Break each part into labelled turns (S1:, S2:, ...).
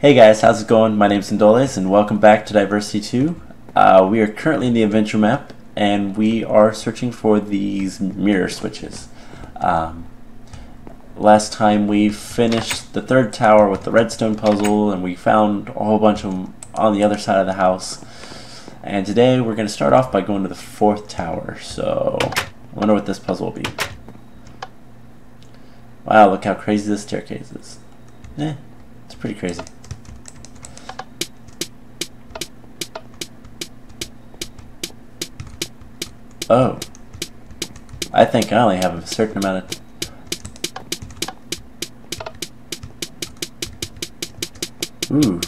S1: Hey guys, how's it going? My name's Indoles and welcome back to Diversity 2. Uh, we are currently in the adventure map and we are searching for these mirror switches. Um, last time we finished the third tower with the redstone puzzle and we found a whole bunch of them on the other side of the house. And today we're going to start off by going to the fourth tower. So, I wonder what this puzzle will be. Wow, look how crazy this staircase is. Eh, it's pretty crazy. Oh. I think I only have a certain amount of... Ooh.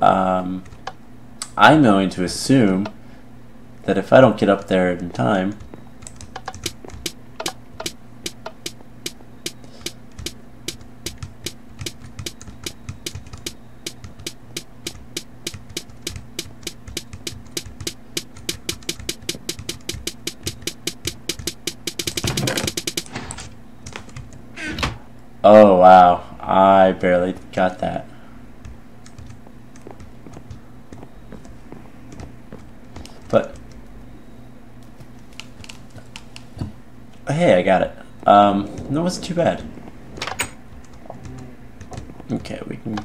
S1: Um, I'm going to assume that if I don't get up there in time, barely got that. But hey, I got it. Um, that wasn't too bad. Okay, we can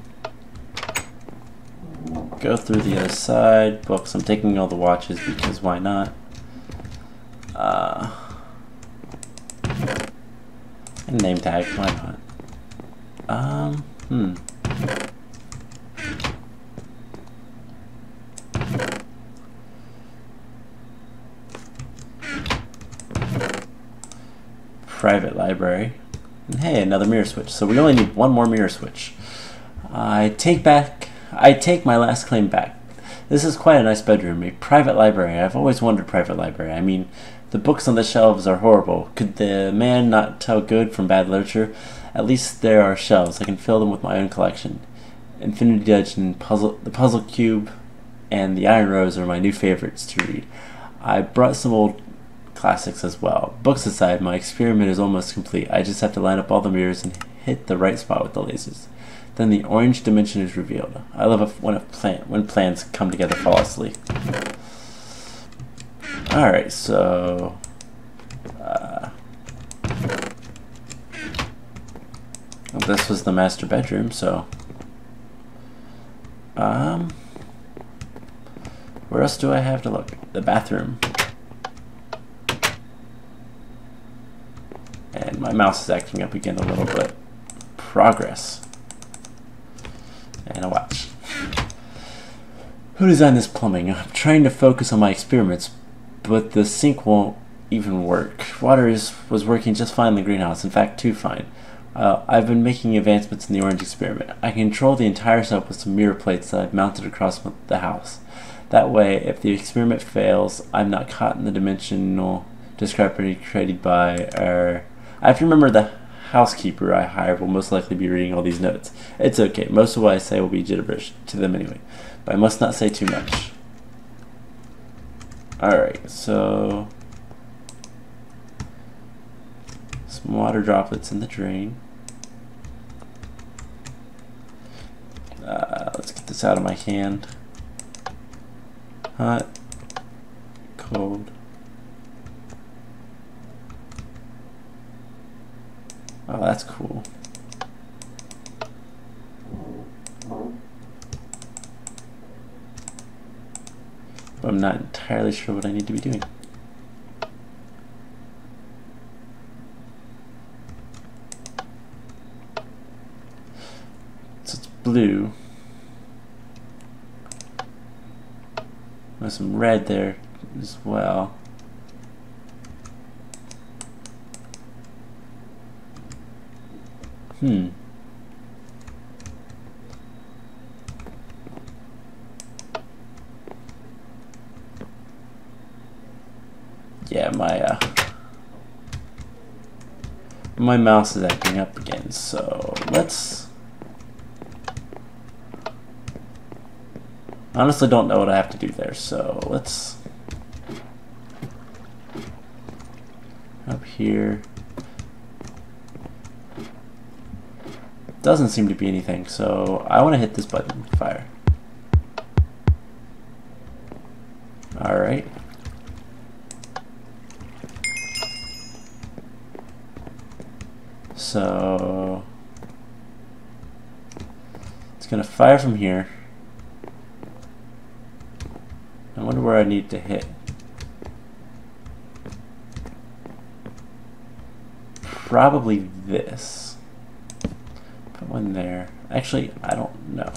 S1: go through the other side. Books. I'm taking all the watches because why not? Uh, name tag. Why not? Um, hmm. Private library. And hey, another mirror switch. So we only need one more mirror switch. I take back, I take my last claim back. This is quite a nice bedroom, a private library. I've always wondered private library. I mean, the books on the shelves are horrible. Could the man not tell good from bad literature? At least there are shelves. I can fill them with my own collection. Infinity Dungeon, Puzzle, The Puzzle Cube, and The Iron Rose are my new favorites to read. I brought some old classics as well. Books aside, my experiment is almost complete. I just have to line up all the mirrors and hit the right spot with the lasers. Then the orange dimension is revealed. I love when, plan, when plans come together flawlessly. Alright, so... Uh, this was the master bedroom, so... Um... Where else do I have to look? The bathroom. And my mouse is acting up again a little bit. Progress and a watch. Who designed this plumbing? I'm trying to focus on my experiments, but the sink won't even work. Water is, was working just fine in the greenhouse, in fact, too fine. Uh, I've been making advancements in the orange experiment. I control the entire setup with some mirror plates that I've mounted across the house. That way, if the experiment fails, I'm not caught in the dimensional discrepancy created by our... I have to remember the housekeeper I hire will most likely be reading all these notes. It's okay, most of what I say will be gibberish to them anyway, but I must not say too much. Alright, so... Some water droplets in the drain. Uh, let's get this out of my hand. Hot, cold. Oh, that's cool. But I'm not entirely sure what I need to be doing. So it's blue. There's some red there as well. Hmm. Yeah, my uh, my mouse is acting up again, so let's honestly don't know what I have to do there, so let's up here doesn't seem to be anything, so I want to hit this button, fire. Alright. So it's gonna fire from here. I wonder where I need to hit. Probably this. Put one there. Actually, I don't know.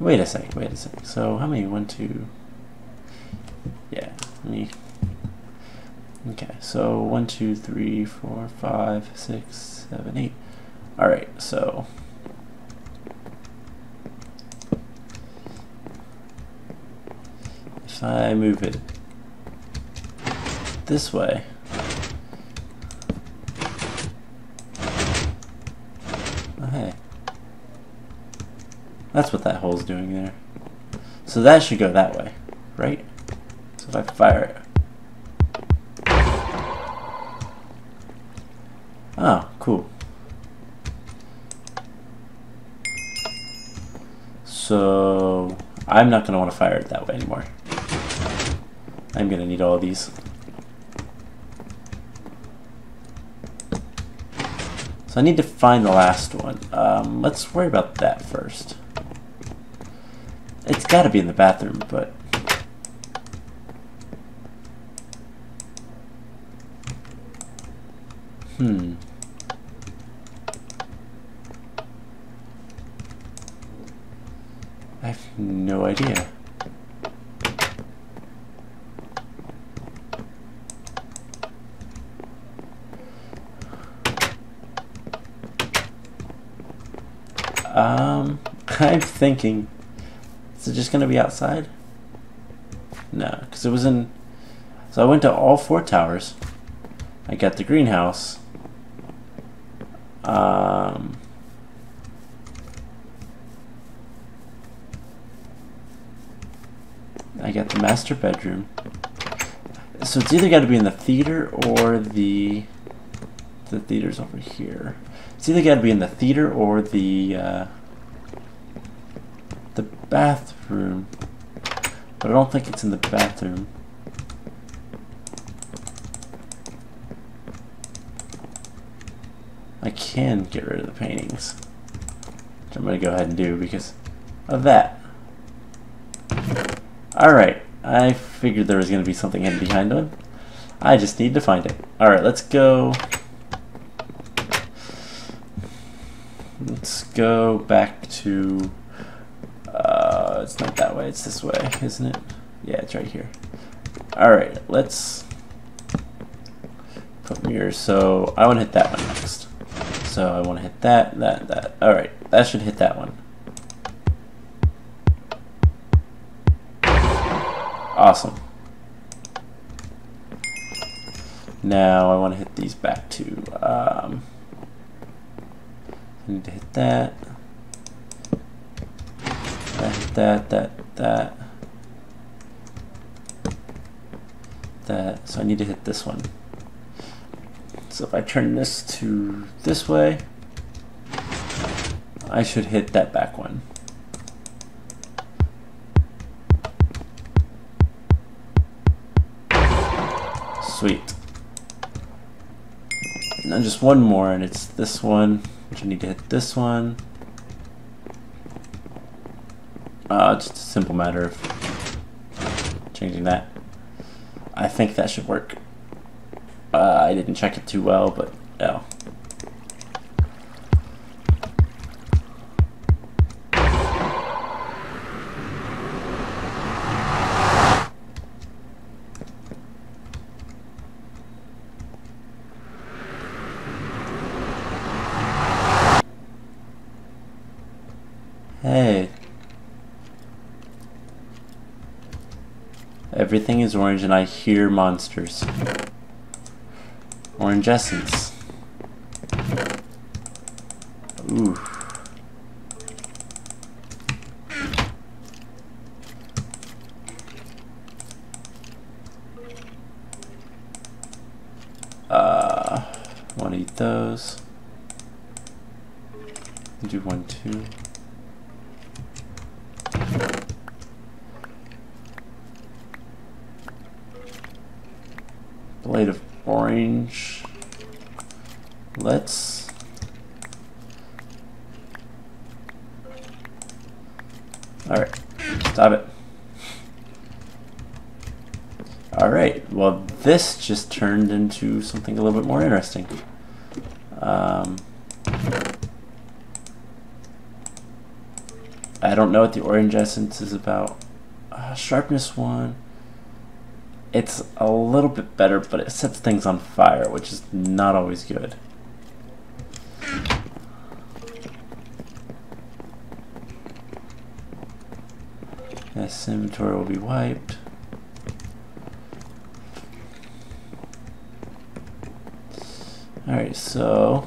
S1: Wait a sec, wait a sec. So how many? One, two. Me. Okay, so one, two, three, four, five, six, seven, eight. Alright, so. If I move it this way. Oh. That's what that hole's doing there. So that should go that way, right? If I fire it. Oh, cool. So I'm not going to want to fire it that way anymore. I'm going to need all these. So I need to find the last one. Um, let's worry about that first. It's got to be in the bathroom, but... Hmm. I have no idea. Um, I'm thinking is it just going to be outside? No, because it was in... So I went to all four towers. I got the greenhouse. Um... I got the master bedroom. So it's either got to be in the theater or the... The theater's over here. It's either got to be in the theater or the... Uh, the bathroom. But I don't think it's in the bathroom. I can get rid of the paintings. Which I'm going to go ahead and do because of that. Alright, I figured there was going to be something hidden behind them. I just need to find it. Alright, let's go... Let's go back to uh, it's not that way, it's this way, isn't it? Yeah, it's right here. Alright, let's put mirrors. So I want to hit that one next. So I want to hit that, that, that. Alright, that should hit that one. Awesome. Now I want to hit these back too. Um, I need to hit that that, that, that, that. So I need to hit this one. So if I turn this to this way, I should hit that back one. Sweet. Now just one more, and it's this one, which I need to hit this one. Uh, just a simple matter of changing that. I think that should work. Uh, I didn't check it too well, but yeah. Hey, Everything is orange and I hear monsters. Orange essence. Ooh. Do one, two. Blade of orange. Let's Alright, stop it. Alright, well this just turned into something a little bit more interesting. Um, I don't know what the orange essence is about. Uh, sharpness 1. It's a little bit better, but it sets things on fire, which is not always good. This inventory will be wiped. Alright, so...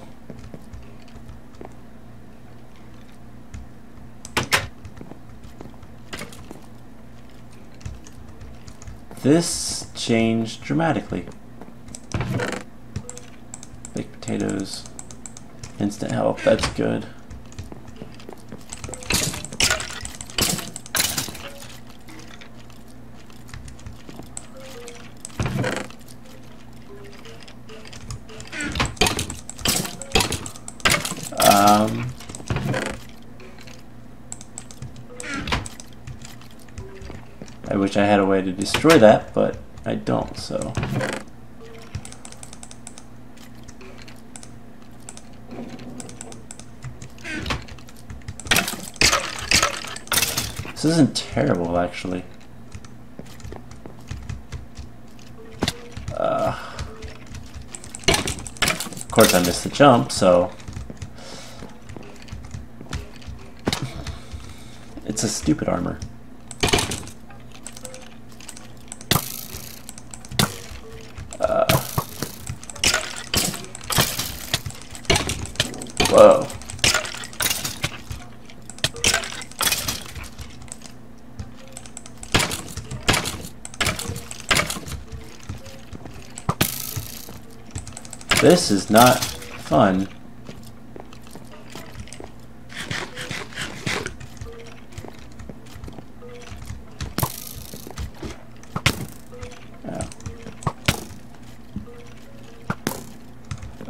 S1: This changed dramatically. Baked potatoes, instant health, that's good. To destroy that, but I don't, so. This isn't terrible, actually. Uh, of course, I missed the jump, so It's a stupid armor. This is not fun.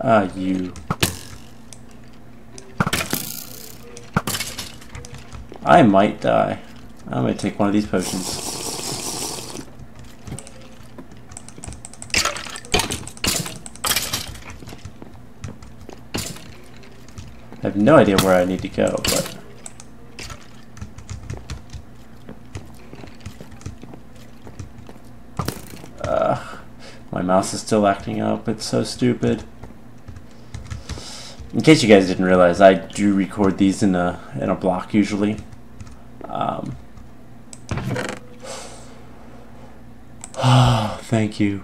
S1: Ah, you. I might die. I'm gonna take one of these potions. No idea where I need to go, but... My mouse is still acting up, it's so stupid. In case you guys didn't realize, I do record these in a in a block usually. Um, thank you.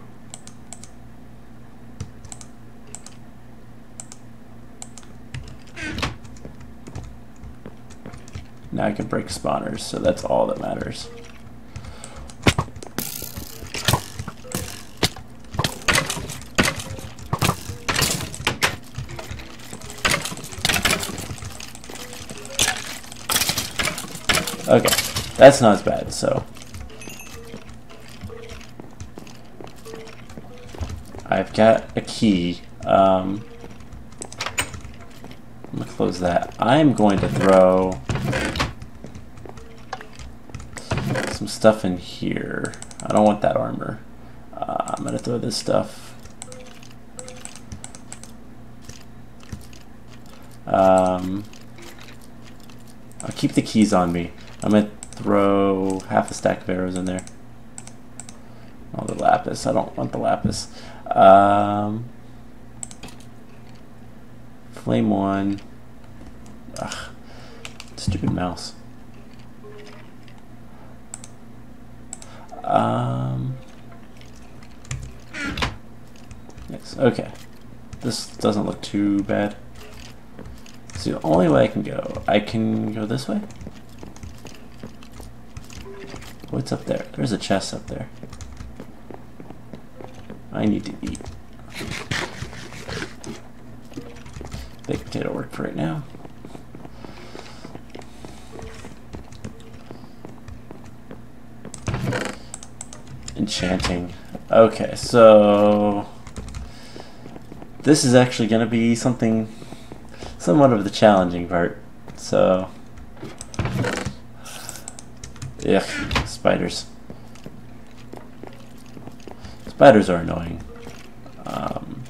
S1: Now I can break spawners, so that's all that matters. Okay, that's not as bad, so. I've got a key. Um, I'm gonna close that. I'm going to throw some stuff in here. I don't want that armor. Uh, I'm gonna throw this stuff. Um, I'll keep the keys on me. I'm gonna throw half a stack of arrows in there. Oh, the lapis. I don't want the lapis. Um, flame one. Ugh, stupid mouse. Um, yes, okay. This doesn't look too bad. It's the only way I can go. I can go this way? What's up there? There's a chest up there. I need to eat. Baked potato work for right now. Enchanting. Okay, so this is actually going to be something somewhat of the challenging part. So, yeah, spiders. Spiders are annoying. Um,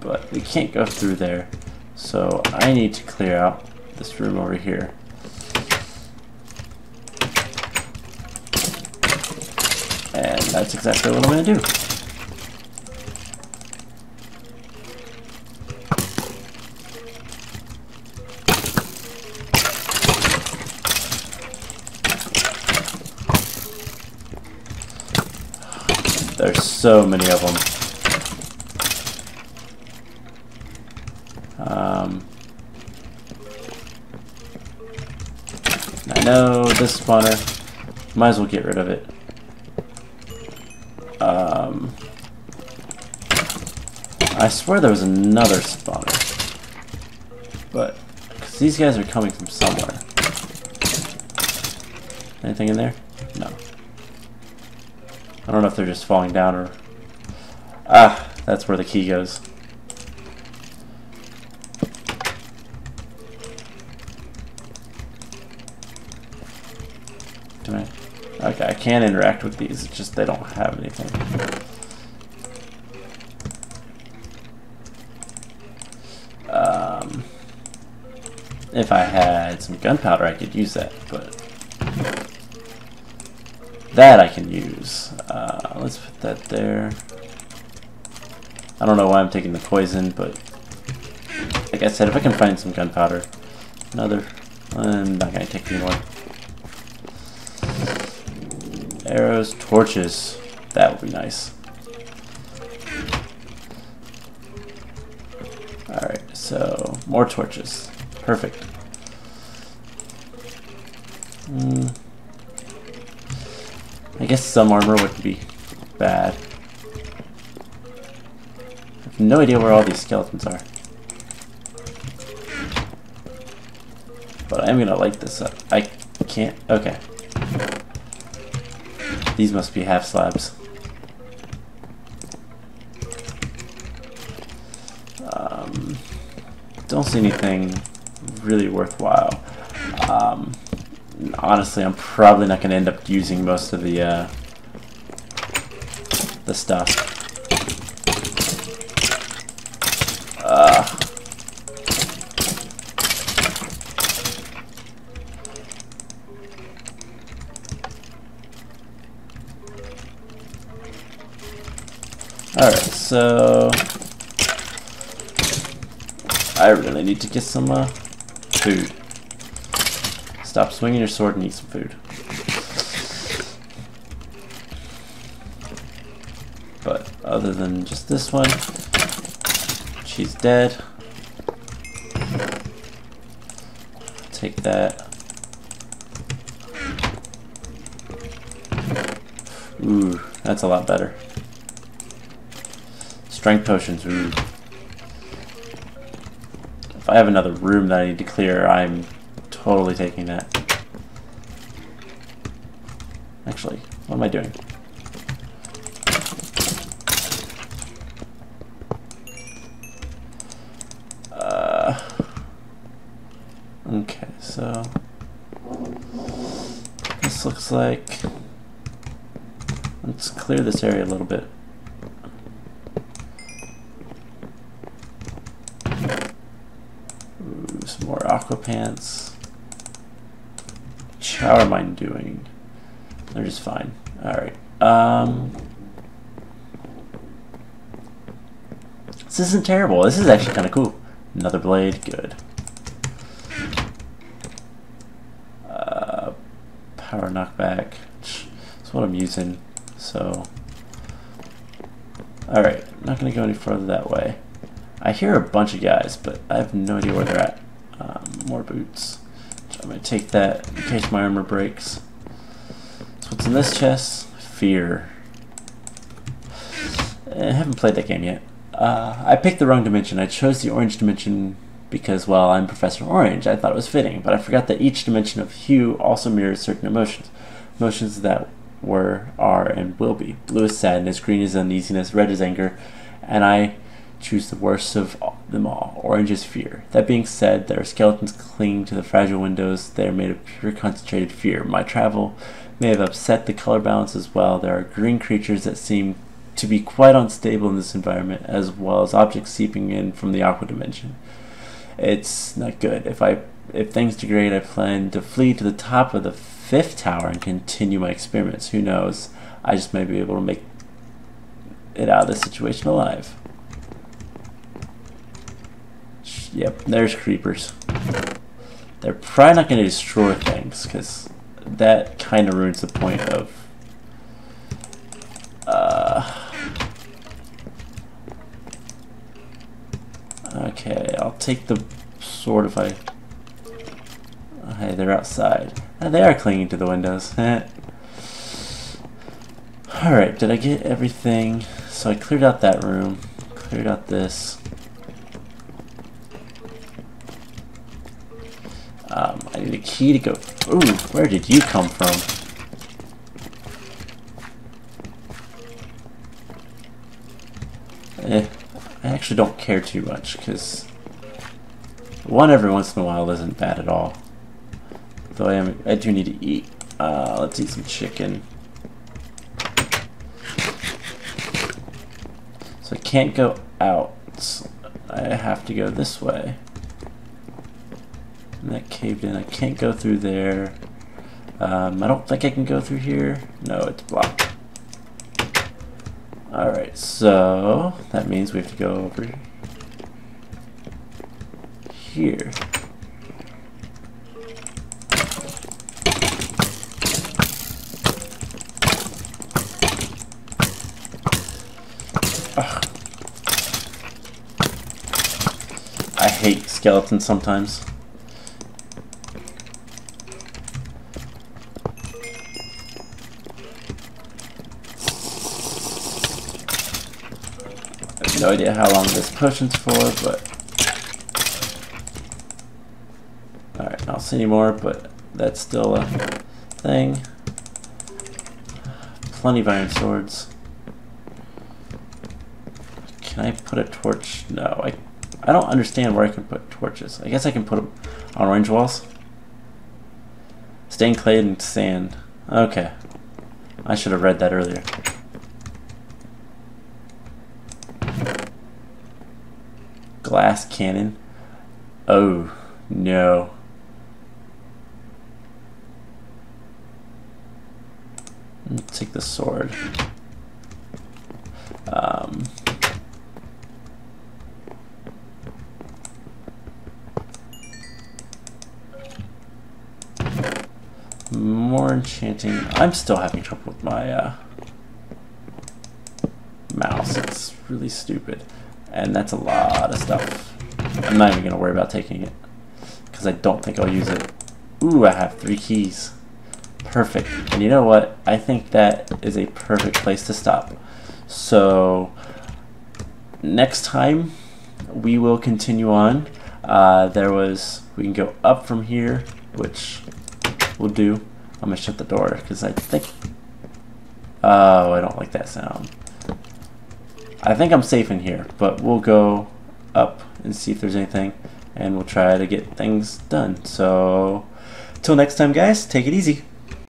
S1: but we can't go through there. So I need to clear out this room over here. And that's exactly what I'm going to do. There's so many of them. Um, I know this spawner. Might as well get rid of it. I swear there was another spawner. But, these guys are coming from somewhere. Anything in there? No. I don't know if they're just falling down or... Ah, that's where the key goes. Do I... Okay, I can interact with these, it's just they don't have anything. Um, if I had some gunpowder, I could use that, but that I can use. Uh, let's put that there. I don't know why I'm taking the poison, but like I said, if I can find some gunpowder, another, I'm not gonna take anymore. Arrows, torches, that would be nice. Alright, so more torches. Perfect. Mm. I guess some armor would be bad. I have no idea where all these skeletons are. But I'm gonna light this up. I can't. Okay. These must be half slabs. Um, don't see anything really worthwhile. Um, honestly, I'm probably not going to end up using most of the uh, the stuff. Uh, Alright, so I really need to get some uh, food. Stop swinging your sword and eat some food. But other than just this one, she's dead. Take that. Ooh, that's a lot better. Strength potions, ooh. I have another room that I need to clear, I'm totally taking that. Actually, what am I doing? Uh, okay, so this looks like let's clear this area a little bit. Ooh, some more aqua pants. How am I doing? They're just fine. Alright. Um, this isn't terrible. This is actually kind of cool. Another blade. Good. Uh, power knockback. That's what I'm using. So, alright. I'm not going to go any further that way. I hear a bunch of guys, but I have no idea where they're at. More boots. I'm going to take that in case my armor breaks. So what's in this chest? Fear. I haven't played that game yet. Uh, I picked the wrong dimension. I chose the orange dimension because, well, I'm Professor Orange. I thought it was fitting, but I forgot that each dimension of hue also mirrors certain emotions. Emotions that were, are, and will be. Blue is sadness, green is uneasiness, red is anger, and I choose the worst of them all. Orange is fear. That being said, there are skeletons clinging to the fragile windows. They are made of pure concentrated fear. My travel may have upset the color balance as well. There are green creatures that seem to be quite unstable in this environment, as well as objects seeping in from the aqua dimension. It's not good. If I if things degrade, I plan to flee to the top of the fifth tower and continue my experiments. Who knows? I just may be able to make it out of this situation alive. Yep, there's creepers. They're probably not going to destroy things, because that kind of ruins the point of... Uh, okay, I'll take the sword if I... Hey, they're outside. Oh, they are clinging to the windows. Alright, did I get everything? So I cleared out that room, cleared out this. Key to go. Ooh, where did you come from? Eh, I actually don't care too much, because one every once in a while isn't bad at all. Though I am, I do need to eat. Uh, let's eat some chicken. So I can't go out. I have to go this way. And that caved in. I can't go through there. Um, I don't think I can go through here. No, it's blocked. Alright, so that means we have to go over here. Ugh. I hate skeletons sometimes. No idea how long this potion's for, but... Alright, I'll see any more, but that's still a thing. Plenty of iron swords. Can I put a torch? No, I, I don't understand where I can put torches. I guess I can put them on orange walls. Stained clay and sand. Okay. I should have read that earlier. Glass cannon. Oh, no. Take the sword. Um, more enchanting. I'm still having trouble with my uh, mouse. It's really stupid. And that's a lot of stuff. I'm not even going to worry about taking it. Because I don't think I'll use it. Ooh, I have three keys. Perfect. And you know what? I think that is a perfect place to stop. So, next time, we will continue on. Uh, there was, we can go up from here, which we'll do. I'm going to shut the door because I think, oh, I don't like that sound. I think I'm safe in here, but we'll go up and see if there's anything, and we'll try to get things done. So, till next time, guys, take it easy.